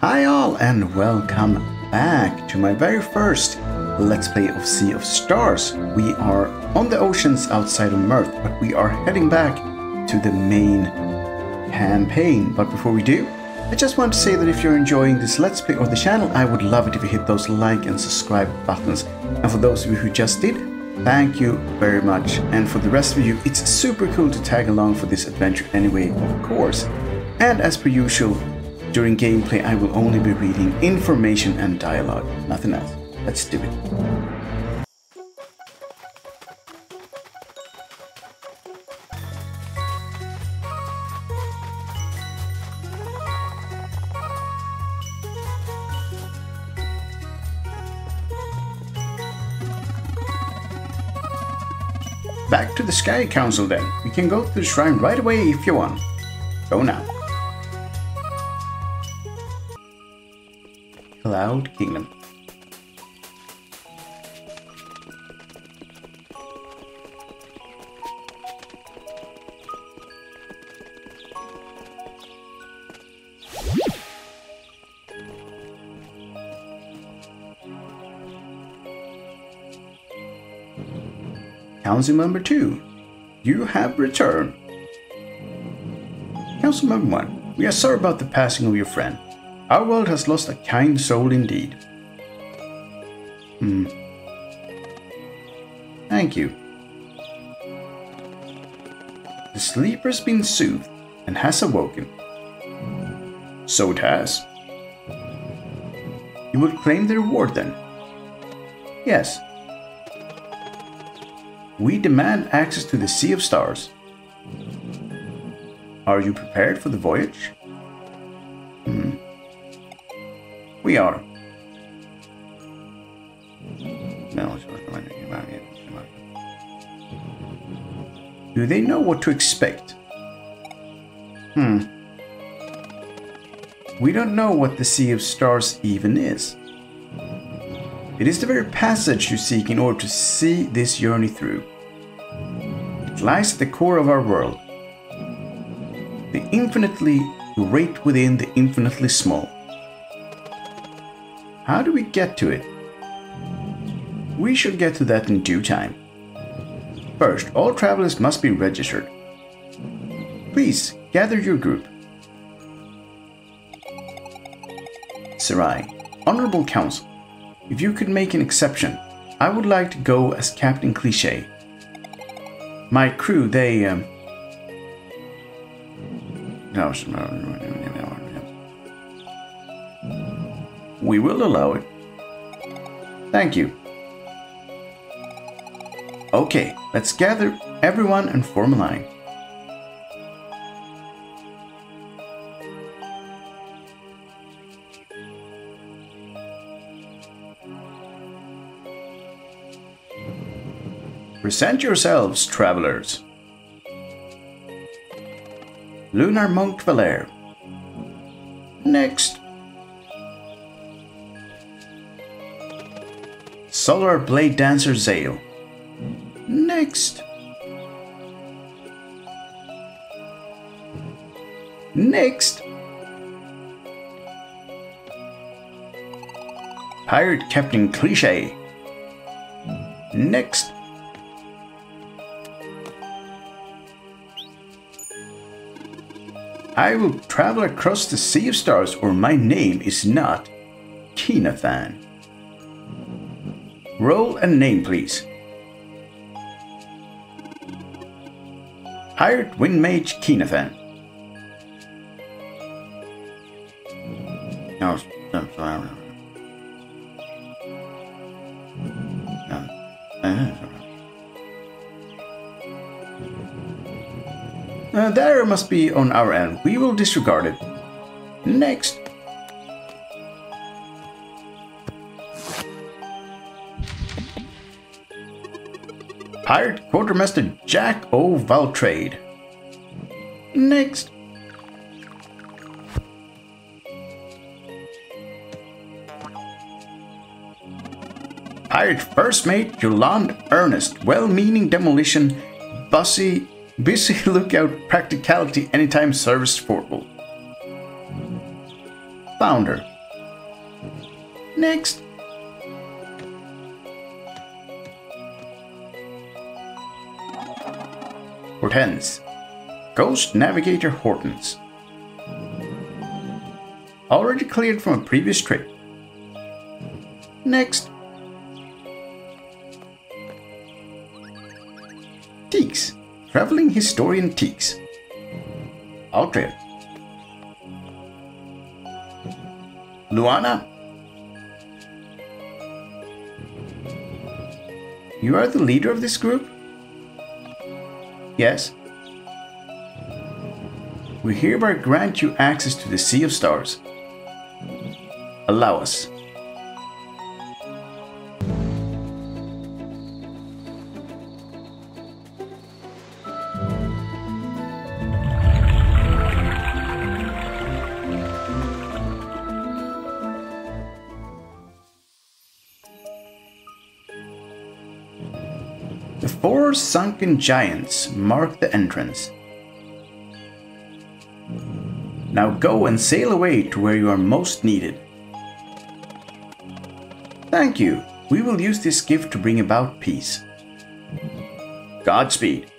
Hi all and welcome back to my very first Let's Play of Sea of Stars. We are on the oceans outside of Mirth, but we are heading back to the main campaign. But before we do, I just want to say that if you're enjoying this Let's Play or the channel, I would love it if you hit those like and subscribe buttons. And for those of you who just did, thank you very much. And for the rest of you, it's super cool to tag along for this adventure anyway, of course. And as per usual, during gameplay, I will only be reading information and dialogue, nothing else. Let's do it. Back to the Sky Council then. We can go to the shrine right away if you want. Go now. Cloud Kingdom. Council Member 2, you have returned. Council Member 1, we are sorry about the passing of your friend. Our world has lost a kind soul indeed. Hmm. Thank you. The sleeper's been soothed and has awoken. So it has. You would claim the reward then? Yes. We demand access to the Sea of Stars. Are you prepared for the voyage? We are. Do they know what to expect? Hmm. We don't know what the Sea of Stars even is. It is the very passage you seek in order to see this journey through. It lies at the core of our world. The infinitely great within the infinitely small. How do we get to it? We shall get to that in due time. First, all travelers must be registered. Please, gather your group. Serai, Honorable Council, if you could make an exception, I would like to go as Captain Cliche. My crew, they, um... No, we will allow it. Thank you. Okay, let's gather everyone and form a line. Present yourselves, travelers. Lunar Monk Valere. Next. Solar Blade Dancer Zale. Next. Next. Pirate Captain Cliche. Next. I will travel across the Sea of Stars, or my name is not Keenathan. Roll and name, please. Hired Wind Mage Keenathan. No, no, no, Uh, that must be on our end. We will disregard it. Next. Hired Quartermaster Jack O. Valtrade. Next. Hired First Mate Yolande Ernest, well-meaning demolition, bussy, busy lookout, practicality, anytime service portable. Founder Next. Hortense. Ghost Navigator Hortense. Already cleared from a previous trip. Next. Teaks. Traveling Historian Teaks. All clear. Luana? You are the leader of this group? Yes. We hereby grant you access to the Sea of Stars. Allow us. Four sunken giants mark the entrance. Now go and sail away to where you are most needed. Thank you. We will use this gift to bring about peace. Godspeed.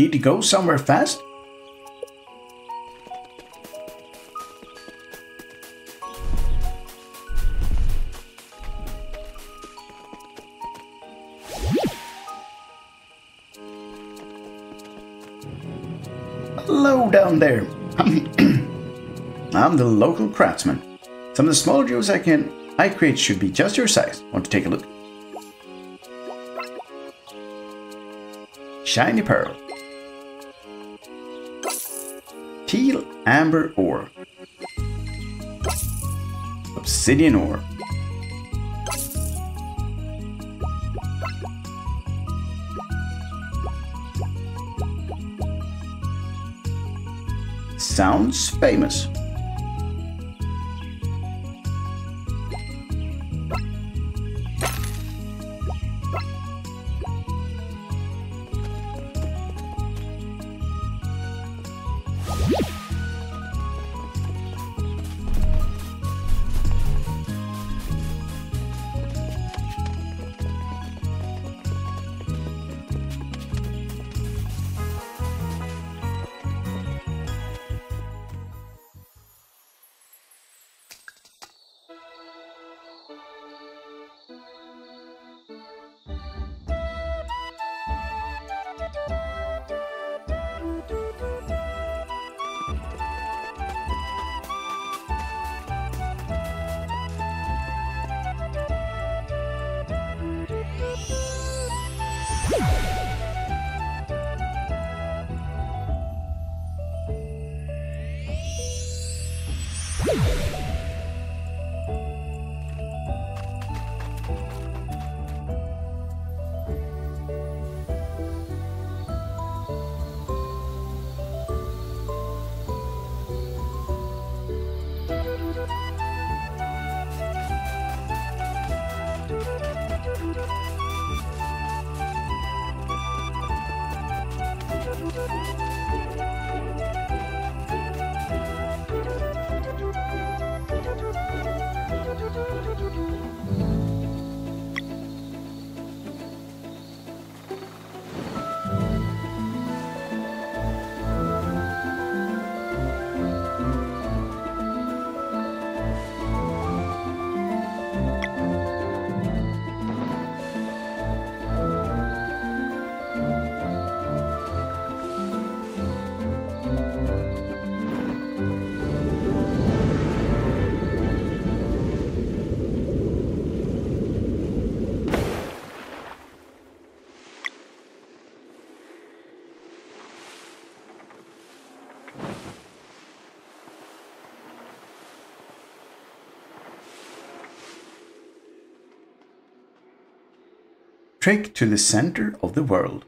Need to go somewhere fast? Hello down there. I'm the local craftsman. Some of the smaller jewels I can I create should be just your size. Want to take a look? Shiny pearl. Amber ore. Obsidian ore. Sounds famous. Trek to the center of the world.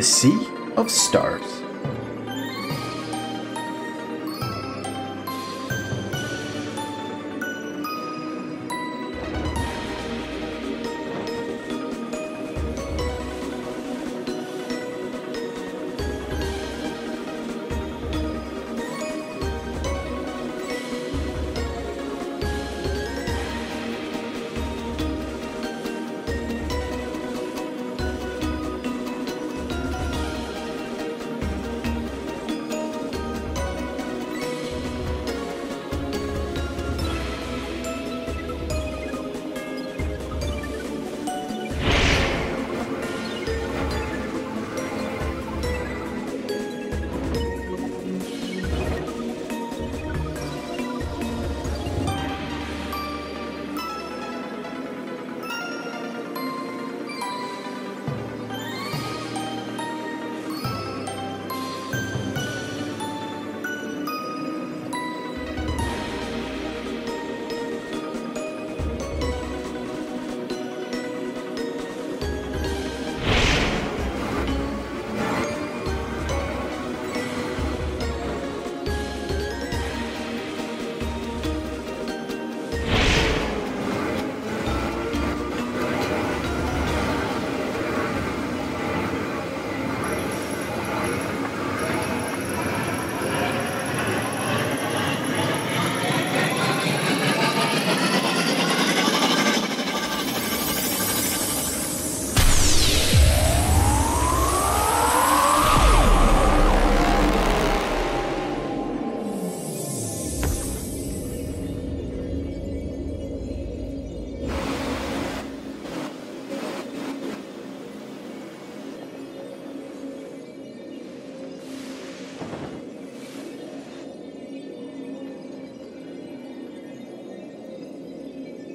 The Sea of Stars.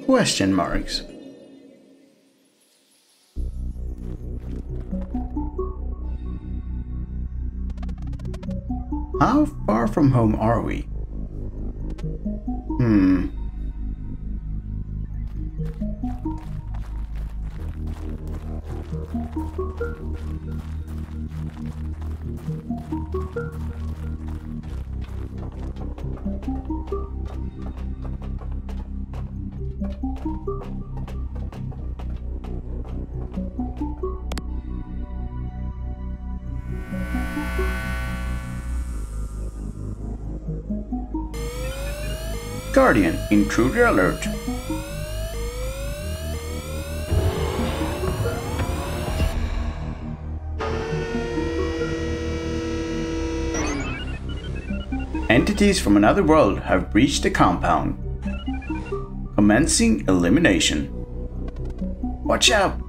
Question marks. How far from home are we? Hmm. Guardian, intruder alert. Entities from another world have breached the compound. Commencing elimination. Watch out!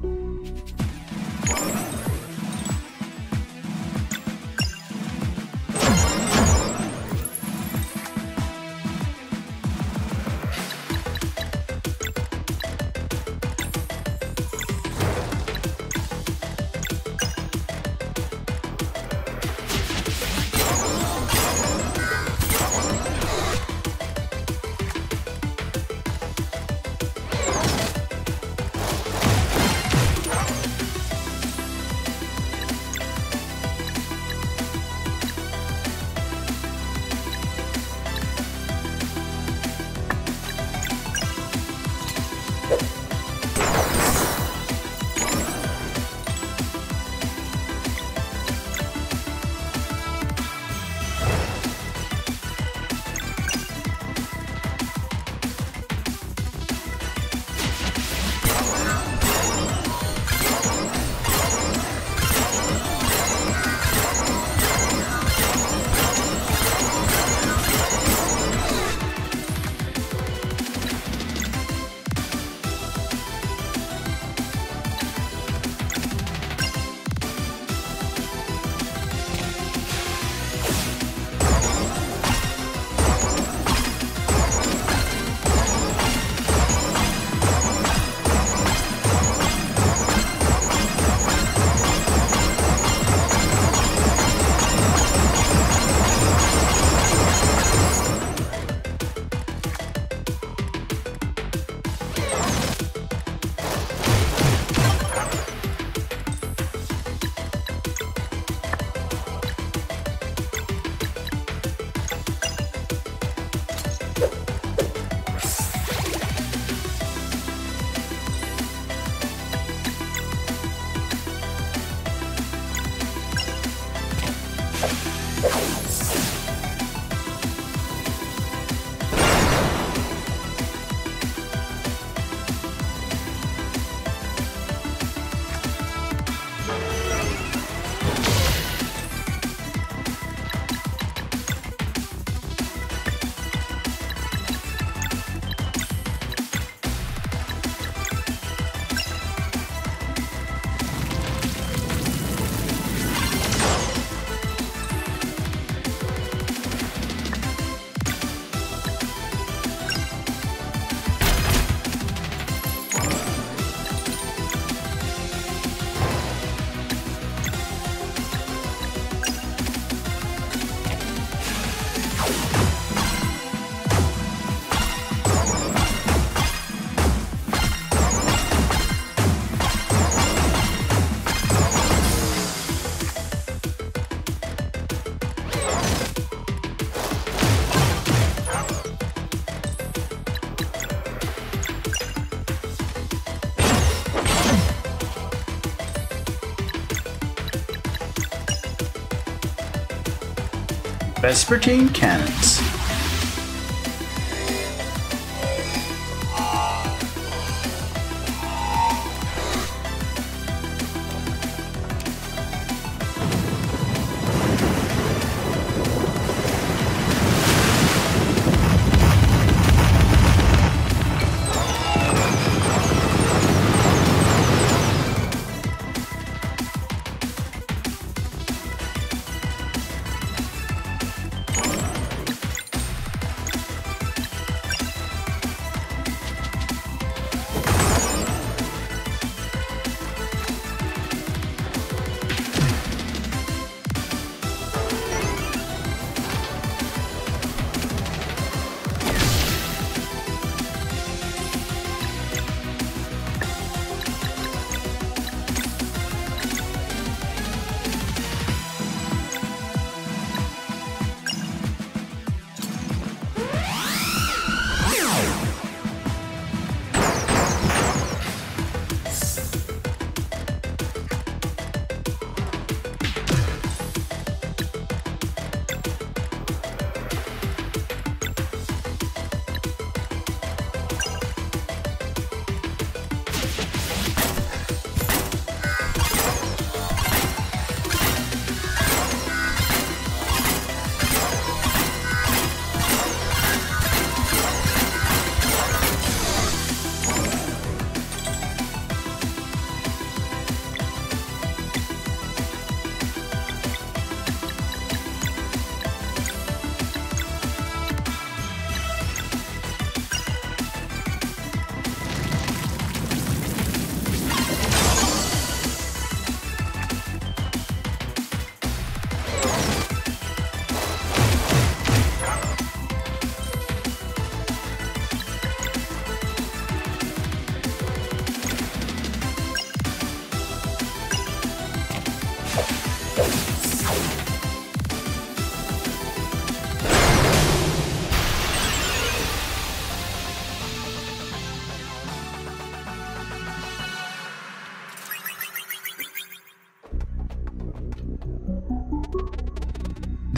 Vespertine cannons.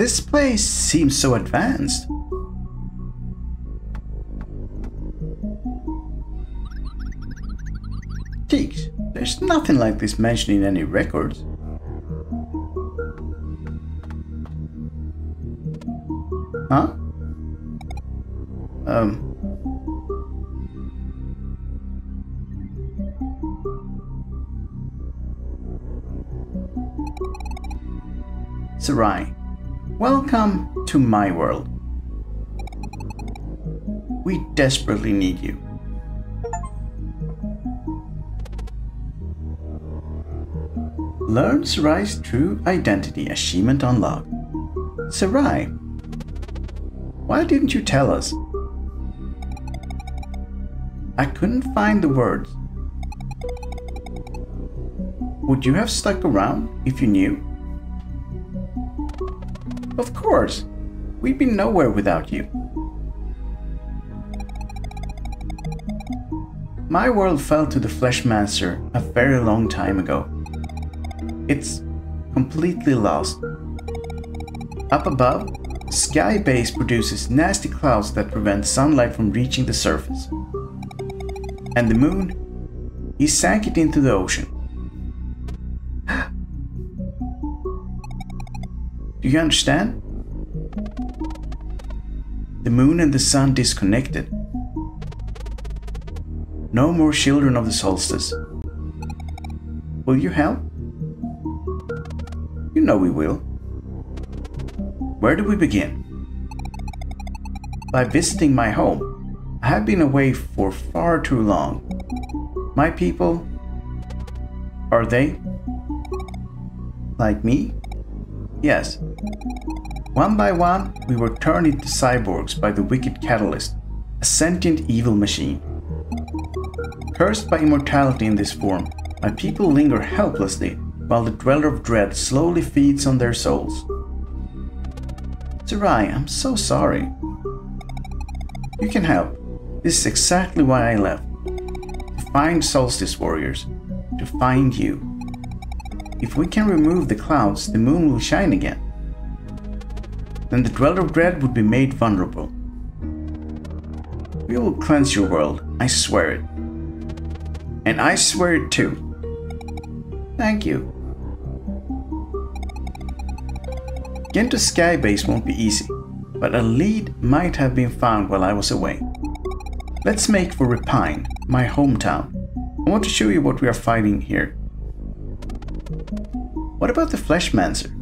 This place seems so advanced. Teaks, there's nothing like this mentioned in any records. Huh? Um. Serai, welcome to my world. We desperately need you. Learn Serai's true identity achievement unlocked. Serai, why didn't you tell us? I couldn't find the words. Would you have stuck around if you knew? Of course, we'd be nowhere without you. My world fell to the Fleshmancer a very long time ago. It's completely lost. Up above, Sky Base produces nasty clouds that prevent sunlight from reaching the surface. And the moon, he sank it into the ocean. Do you understand? The moon and the sun disconnected. No more children of the solstice. Will you help? You know we will. Where do we begin? By visiting my home. I have been away for far too long. My people, are they? Like me? Yes. One by one, we were turned into cyborgs by the wicked Catalyst, a sentient evil machine. Cursed by immortality in this form, my people linger helplessly while the Dweller of Dread slowly feeds on their souls. Serai, I'm so sorry. You can help. This is exactly why I left. To find Solstice Warriors. To find you. If we can remove the clouds, the moon will shine again. Then the Dweller of Dread would be made vulnerable. We will cleanse your world, I swear it. And I swear it too. Thank you. Getting to Skybase won't be easy, but a lead might have been found while I was away. Let's make for Repine, my hometown. I want to show you what we are fighting here. What about the Fleshmancer?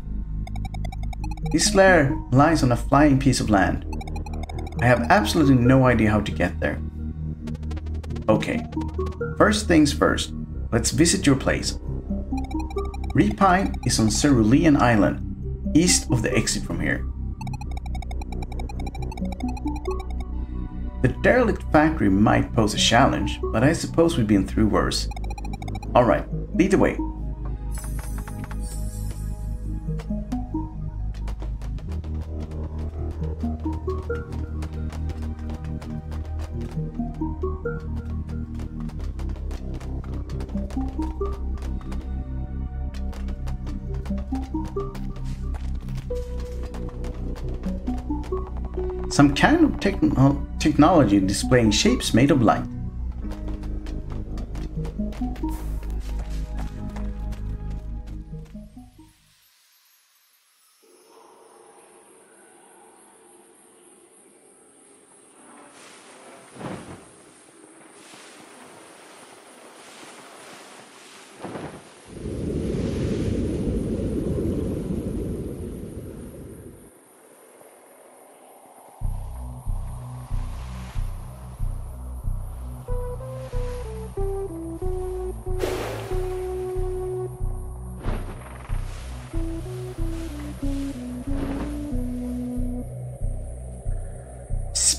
His lair lies on a flying piece of land. I have absolutely no idea how to get there. Okay, first things first, let's visit your place. Repine is on Cerulean Island, east of the exit from here. The derelict factory might pose a challenge, but I suppose we've been through worse. Alright, lead the way. Some kind of techno technology displaying shapes made of light.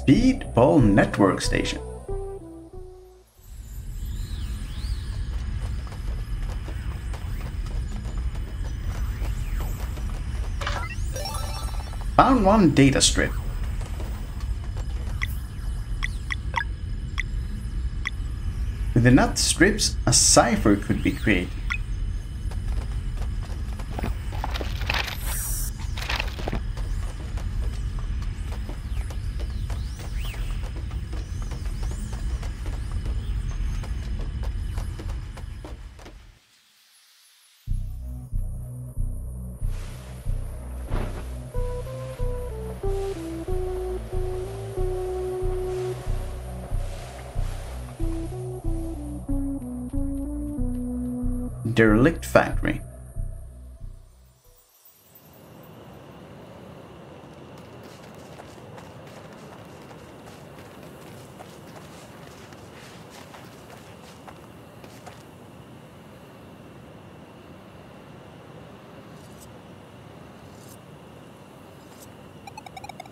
Speedball Network Station. Found one data strip. With enough strips, a cipher could be created.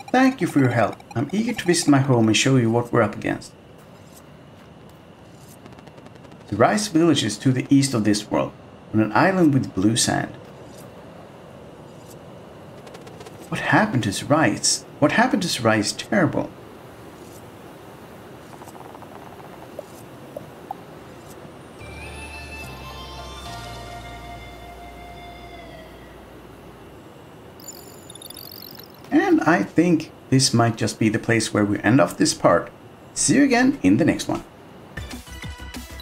Thank you for your help. I'm eager to visit my home and show you what we're up against. The Rice village is to the east of this world, on an island with blue sand. What happened to Rice? What happened to Rice is terrible. I think this might just be the place where we end off this part. See you again in the next one.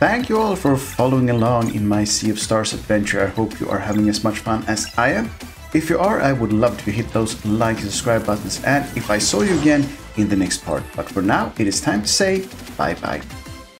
Thank you all for following along in my Sea of Stars adventure. I hope you are having as much fun as I am. If you are, I would love to hit those like and subscribe buttons and if I saw you again in the next part. But for now, it is time to say bye bye.